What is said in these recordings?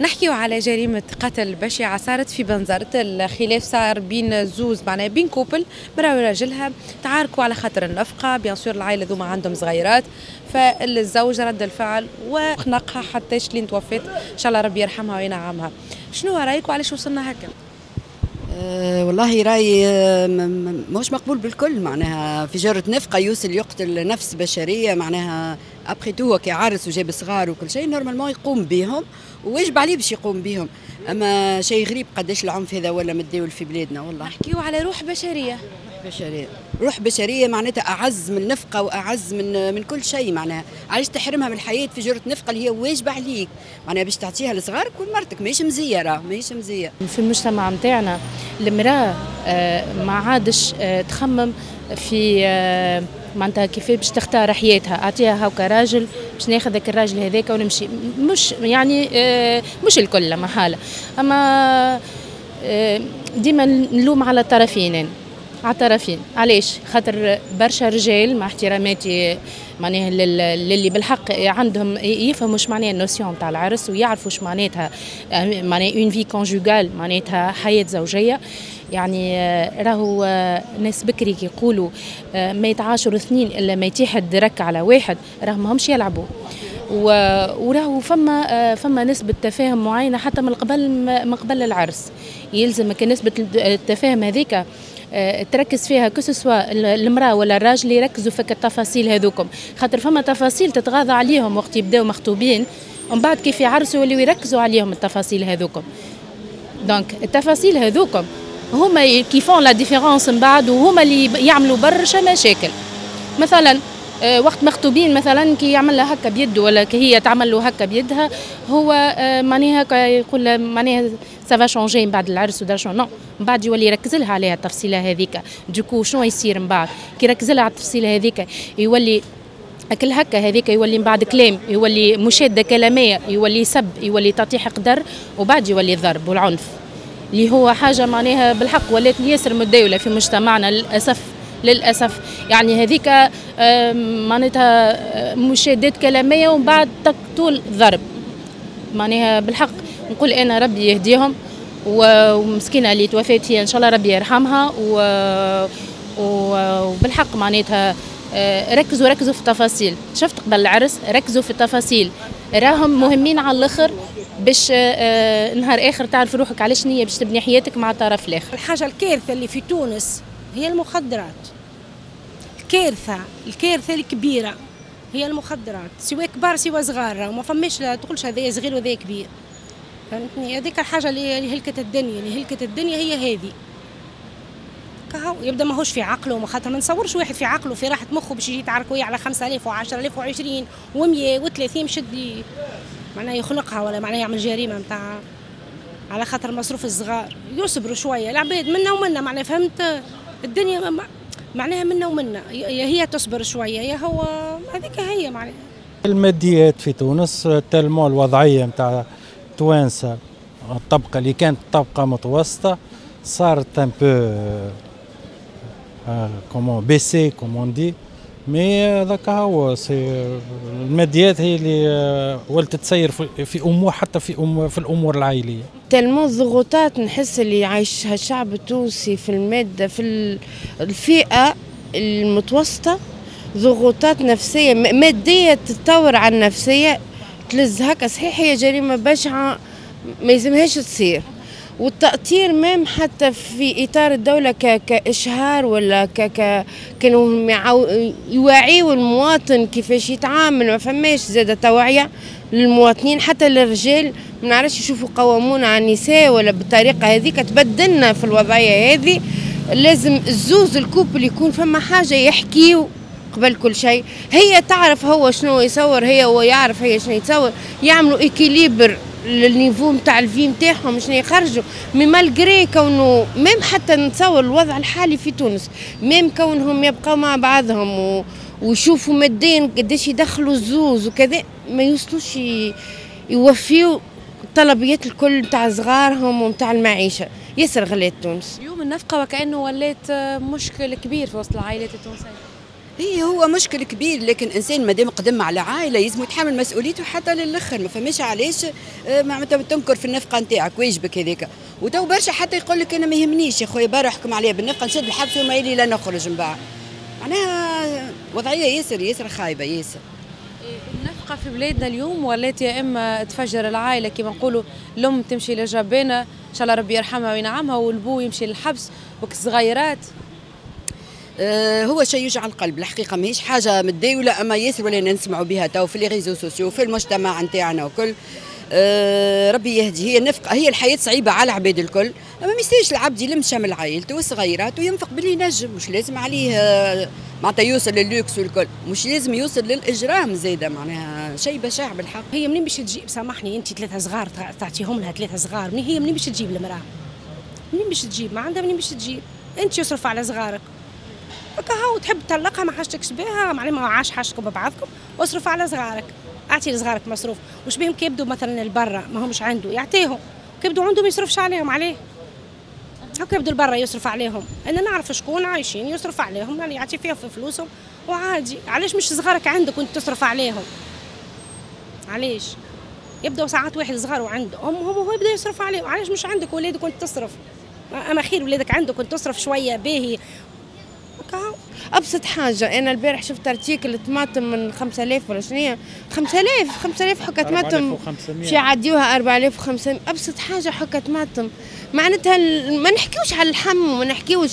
نحكيو على جريمة قتل بشعة صارت في بنزرت. الخلاف صار بين زوز معناها بين couple مرا وراجلها تعاركوا على خاطر النفقة. bien sûr العائلة ذوما عندهم صغيرات. فالزوج رد الفعل وخنقها حتى لين توفت إن شاء الله ربي يرحمها وينعمها. شنو رأيك وعلاش وصلنا هكا؟ أه والله راي آه، مش مقبول بالكل. معناها في جرة نفقة يوصل يقتل نفس بشرية معناها ابخي تو هو كعارس وجاب صغار وكل شيء normalement يقوم بهم وواجب عليه باش يقوم بهم أما شيء غريب قداش العنف هذا ولا متداول في بلادنا والله. نحكيو على روح بشرية. بشرية. روح بشرية معناتها أعز من نفقة وأعز من من كل شيء معناها. علاش تحرمها من الحياة في جرة نفقة اللي هي واجبة عليك؟ معناها باش تعطيها لصغارك ومرتك ماهيش مزيه راه ماهيش مزيه في المجتمع نتاعنا المرأة آه، ما عادش آه، تخمم في آه، معناتها كيف باش تختار حياتها. أعطيها هاكا راجل باش ناخذ ذاك الراجل هذاك ونمشي. مش يعني مش الكل محالة. أما ديما نلوم على الطرفين. على الطرفين علاش؟ خاطر برشا رجال مع احتراماتي معناها للي بالحق عندهم يفهموا اش معناها ال notion تاع العرس ويعرفوا اش معناتها معناها une vie conjugale معناتها حياة زوجية. يعني راهو ناس بكري يقولوا ما يتعاشروا اثنين إلا ما يتيح الدرك على واحد راهم ماهمش يلعبوا. وراهو فما فما نسبة تفاهم معينة حتى من قبل من قبل العرس. يلزمك نسبة التفاهم هذيك آه، تركز فيها كسوا المرأة ولا الراجل يركزوا في التفاصيل هذوكم. خاطر فما تفاصيل تتغاضى عليهم وقت يبداو مخطوبين ومن بعد كيف يعرسوا يوليو يركزوا عليهم التفاصيل هذوكم. donc التفاصيل هذوكم هما qui font la différence من بعد وهما اللي يعملوا برشا مشاكل. مثلا آه، وقت مخطوبين مثلا كي يعمل لها هكا بيده ولا كي هي تعمل له هكا بيدها هو آه، معناها يقول معناها ça va changer من بعد العرس ودار نو من بعد يولي يركز لها عليها التفصيلة هذيك du coup شنو يصير من بعد؟ كي يركز لها على التفصيلة هذيك يولي أكل هكا هذيك يولي من بعد كلام يولي مشادة كلامية يولي سب يولي تطيح قدر وبعد يولي الضرب والعنف. اللي هو حاجة معناها بالحق ولات ياسر متداوله في مجتمعنا للأسف. للأسف. يعني هذيك معناتها مشادات كلامية ومن بعد طول ضرب. معناها بالحق نقول أنا ربي يهديهم ومسكينة اللي توفات هي إن شاء الله ربي يرحمها و... وبالحق معناتها آه، ركزوا ركزوا في التفاصيل. شفت قبل العرس؟ ركزوا في التفاصيل. راهم مهمين على الآخر باش آه، نهار آخر تعرف روحك علاش نية باش تبني حياتك مع الطرف الآخر. الحاجة الكارثة اللي في تونس هي المخدرات. الكارثة الكارثة الكبيرة هي المخدرات سواء كبار سواء صغار وما فماش تقولش هذا صغير وهذا كبير. فهمتني؟ هذيك الحاجة اللي هلكت الدنيا اللي هلكت الدنيا هي هذه. كهو يبدا ماهوش في عقله خاطر ما نصورش واحد في عقله في راحة مخه باش يجي يتعارك وياه على 5000 و10000 و20 و100 و30 مشد معناها يخلقها ولا معناها يعمل جريمة نتاع على خاطر مصروف الصغار. يصبروا شوية العباد منا ومنا معناها فهمت؟ الدنيا معناها منا ومنا. يا هي تصبر شوية. يا هو هذيك هي معناها. الماديات في تونس تلمو الوضعية نتاع توانسة. الطبقة اللي كانت طبقة متوسطة صارت ان بو كومون بيسي كومون دي مي هذاك هو سي الماديات هي اللي ولت تسير في أمور حتى في أمور في الأمور العائلية. تلمو الضغوطات نحس اللي يعيشها الشعب التونسي في المادة في الفئة المتوسطة ضغوطات نفسية مادية تتطور على النفسيه تلز هكا صحيح هي جريمة بشعة ما يلزمهاش تصير. والتأطير مام حتى في إطار الدولة كإشهار ولا ك كانوا يوعيوا المواطن كيفاش يتعامل. ما فماش زادة توعية للمواطنين حتى للرجال. ما نعرفش يشوفوا قوامون على النساء ولا بالطريقة هذيك تبدلنا في الوضعية هذه. لازم الزوز الكوبل يكون فما حاجة يحكيوا قبل كل شيء. هي تعرف هو شنو يصور هي هو يعرف هي شنو يتصور. يعملوا équilibre لل niveau نتاع ال vie نتاعهم شنو يخرجوا. mais malgré كونه même حتى نتصور الوضع الحالي في تونس même كونهم يبقوا مع بعضهم و... ويشوفوا ماديا قداش يدخلوا الزوز وكذا ما يوصلوش يوفيوا الطلبيات الكل نتاع صغارهم ونتاع المعيشة. ياسر غلات تونس. اليوم النفقة وكأنه ولات مشكل كبير في وسط العائلات التونسية. هي هو مشكل كبير لكن إنسان ما دام قدم على عائلة لازم يتحمل مسؤوليته حتى للآخر. ما فماش علاش آه، معناتها تنكر في النفقة نتاعك واجبك هذاك. وتو برشا حتى يقول لك أنا ما يهمنيش يا خويا بارح حكم عليا بالنفقة نشد الحبس وما يلي لا نخرج من بعد. معناها وضعية ياسر ياسر خايبة ياسر. النفقة في بلادنا اليوم ولات يا إما تفجر العائلة كما نقولوا الأم تمشي لجبانة إن شاء الله ربي يرحمها وينعمها والبو يمشي للحبس وكصغيرات آه، هو شيء يوجع القلب الحقيقة ماهيش حاجة متداوله أما ياسر ولا نسمعوا بها تو في les réseaux sociaux في المجتمع نتاعنا وكل. آه، ربي يهدي هي النفقه هي الحياة صعيبة على العباد الكل. أما ما يستاهلش العبد يلم شمل عائلته والصغيرات وينفق باللي ينجم مش لازم عليه آه، معناتها يوصل لللوكس والكل. مش لازم يوصل للإجرام زاده معناها شيء بشع بالحق. هي منين باش تجيب؟ سامحني انت ثلاثة صغار تع- تعطيهم لها ثلاثة صغار منين هي منين باش تجيب المرأة؟ منين باش تجيب؟ ما عندها منين باش تجيب. انت يصرف على صغارك. هكا هاو تحب تطلقها؟ ما حاجتكش بها معناها ما عاش حاجتكم ببعضكم واصرف على صغارك. أعطي لصغارك مصروف. وش بهم كيبدوا مثلا البرة. ما همش عنده. يعطيهم. كيبدوا عنده ما يصرفش عليهم عليه. هكا يبدوا البرة يصرف عليهم؟ أنا نعرف شكون عايشين يصرف عليهم. يعني يعطي فيهم في فلوسهم. وعادي. علاش مش صغارك عندك وأنت تصرف عليهم؟ علاش؟ يبداو ساعات واحد صغار وعنده. امهم وهو يبدا يصرف عليهم. علاش مش عندك ولادك وأنت تصرف؟ أما خير ولادك عندك وأنت تصرف شوية باهي. أبسط حاجة أنا البارح شفت أرتيكل طماطم من 5000 ولا شنو 5000 5000 حكه طماطم. 4500. شي يعديوها 4500 أبسط حاجة حكه طماطم. معناتها ما نحكيوش على اللحم وما نحكيوش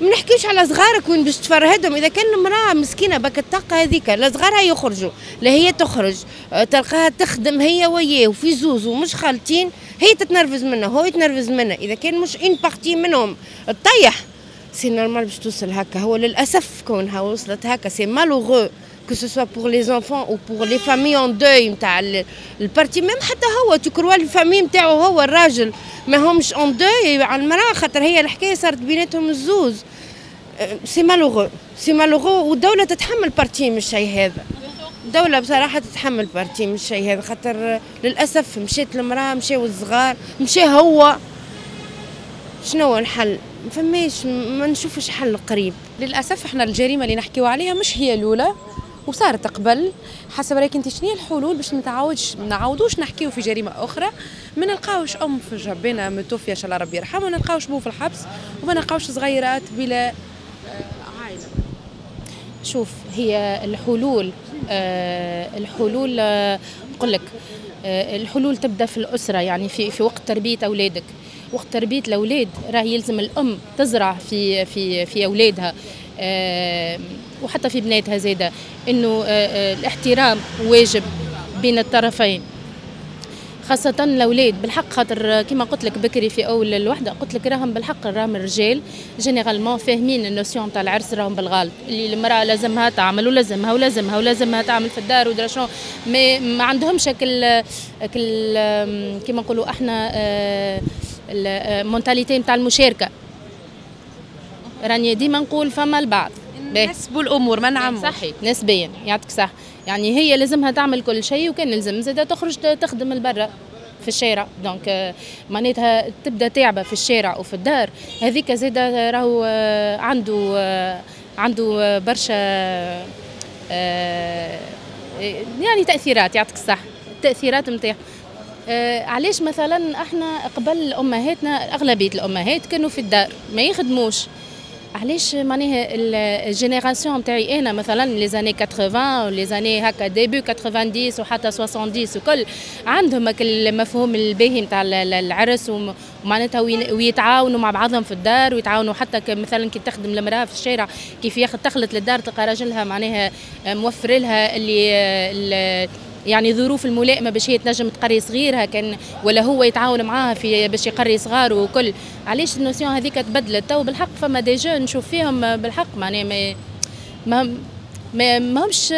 ما نحكيوش على صغارك وين باش تفرهدهم. إذا كان المرأة مسكينة بك الطاقة هذيك. لا صغارها يخرجوا لا هي تخرج. آه، تلقاها تخدم هي وياه وفي زوز ومش خالتين هي تتنرفز منها هو يتنرفز منها. إذا كان مش une partie منهم تطيح c'est normal باش توصل هكا هو للاسف كونها وصلت هكا c'est malheureux que ce soit pour les enfants ou pour les familles en deuil نتاع ال- ال partie même حتى هو تكروا ال famille نتاعو هو الراجل ما همش en deuil على المراه خاطر هي الحكاية صارت بيناتهم الزوز c'est malheureux c'est malheureux والدولة تتحمل partie من الشيء هذا الدولة بصراحة تتحمل partie من الشيء هذا خاطر للأسف مشيت المرأة مشاو الصغار مشى هو شنو الحل؟ ما فماش ما نشوفش حل قريب. للأسف إحنا الجريمة اللي نحكيو عليها مش هي الأولى وصارت قبل. حسب رأيك أنت شنو الحلول باش نتعاودش ما نعاودوش نحكيو في جريمة أخرى؟ ما نلقاوش أم في جبانه متوفية إن شاء الله ربي يرحمها ما نلقاوش بو في الحبس وما نلقاوش صغيرات بلا آه، عائلة. شوف هي الحلول آه الحلول آه نقول لك آه الحلول تبدأ في الأسرة يعني في في وقت تربية أولادك. وقت تربية الأولاد راه يلزم الأم تزرع في في في أولادها آه وحتى في بناتها زاده إنه آه آه الاحترام واجب بين الطرفين. خاصة الأولاد بالحق خاطر كما قلت لك بكري في أول الوحدة قلت لك راهم بالحق راهم الرجال généralement فاهمين ال notion تاع العرس راهم بالغالب. اللي المرأة لازمها تعمل ولازمها ولازمها ولازمها تعمل في الدار ودرا شنو ما, ما عندهمش كل كل كما نقولوا إحنا ال mentalité نتاع المشاركة. راني ديما نقول فما البعض. باهي. نحسبوا الأمور ما نعموش صحي نسبيا يعطيك صح يعني هي لازمها تعمل كل شيء وكان لازم زادة تخرج تخدم البرة في الشارع. دونك آه، معناتها تبدأ تعبة في الشارع وفي الدار. هذيك زادة راهو آه، عنده آه، عنده آه، برشا آه، يعني تأثيرات يعطيك الصح التأثيرات نتاع آه علاش مثلا إحنا قبل أمهاتنا أغلبية الأمهات كانوا في الدار ما يخدموش؟ علاش معناها ال- ال génération نتاعي أنا مثلا les années 80 و les années هكا début 90 وحتى 70 وكل عندهم المفهوم الباهي نتاع ال- ال- العرس وم- ومعناتها ويتعاونوا مع بعضهم في الدار ويتعاونوا حتى مثلا كي تخدم المرأة في الشارع كيف ياخذ تخلط للدار تلقى راجلها معناها موفر لها اللي ال- يعني ظروف الملائمه باش هي تنجم تقري صغيرها كان ولا هو يتعاون معاها في باش يقري صغاره وكل. علاش ال notion هذيك تبدلت؟ تو بالحق فما des jeunes نشوف فيهم بالحق معناها ما ما ما ماهمش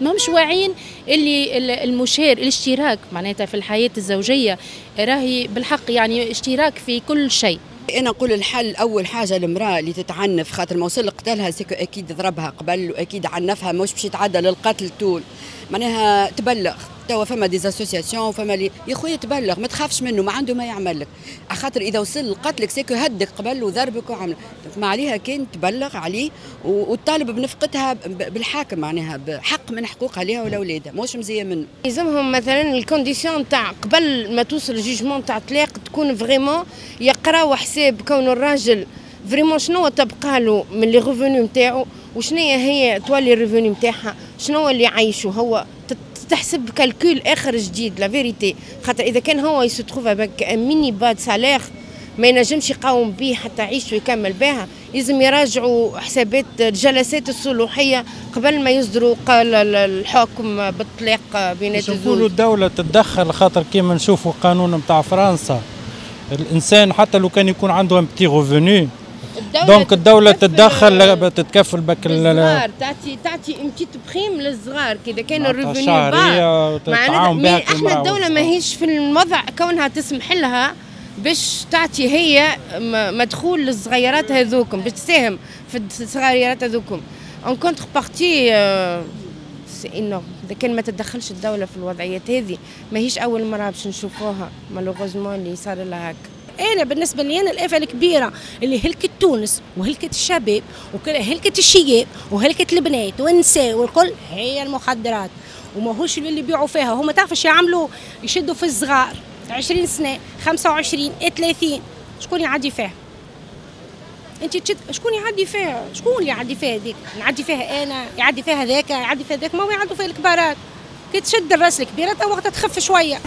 ماهمش واعيين اللي ال- المشار الاشتراك معناتها في الحياة الزوجية راهي بالحق يعني اشتراك في كل شيء. أنا نقول الحل أول حاجة المرأة اللي تتعنف خاطر ما وصل قتلها c'est que أكيد ضربها قبل وأكيد عنفها مش باش يتعدى للقتل طول. معناها تبلغ. توا فما des associations وفما لي يا خويا تبلغ ما تخافش منه ما عنده ما يعمل لك. خاطر إذا وصل لقتلك c'est que هدك قبل وضربك وعمل. ما عليها كان تبلغ عليه وتطالب بنفقتها بالحاكم معناها بحق من حقوقها ليها ولاولادها مش مزيه منه. يلزمهم مثلا ال conditions تاع قبل ما توصل ال jugement تاع طلاق تكون vraiment يقراو حساب كون الراجل vraiment شنو تبقى له من les revenus نتاعو وشنو هي تولي ال revenu نتاعها. شنو اللي يعيشو هو تحسب calcul آخر جديد la vérité. خاطر إذا كان هو يse trouve avec un mini بات salaire ما ينجمش يقاوم به حتى يعيش ويكمل بها. لازم يراجعوا حسابات الجلسات الصلوحية قبل ما يصدروا الحكم بالطلاق بينات الزوج. الدولة تتدخل خاطر كيما نشوفوا القانون نتاع فرنسا. الإنسان حتى لو كان يكون عنده un petit revenu donc الدولة تتدخل تتكفل بك الصغار تعطي تعطي une petite prime للصغار كذا كان ال revenu bas معناتها إحنا الدولة ماهيش في الوضع كونها تسمح لها باش تعطي هي مدخول للصغيرات هذوكم باش تساهم في الصغيرات هذوكم. en contrepartie c'est énorme إذا كان ما تدخلش الدولة في الوضعيات هذه ماهيش أول مرة باش نشوفوها malheureusement اللي صار لها هكا. أنا بالنسبة لي أنا الافه الكبيرة اللي هلكت تونس وهلكت الشباب وهلكت الشياب وهلكت البنات والنساء والكل هي المخدرات. وماهوش اللي يبيعوا فيها. هما تعرف إيش يعملوا؟ يشدوا في الصغار. 20 سنة 25 30 شكون يعدي فيها؟ أنت تشد شكون يعدي فيها؟ شكون اللي يعدي فيها هذيك؟ نعدي فيها أنا يعدي فيها ذاك يعدي فيها ذاك ما هو يعدوا فيها الكبارات. كي تشد الرأس الكبيرة وقتها تخف شوية.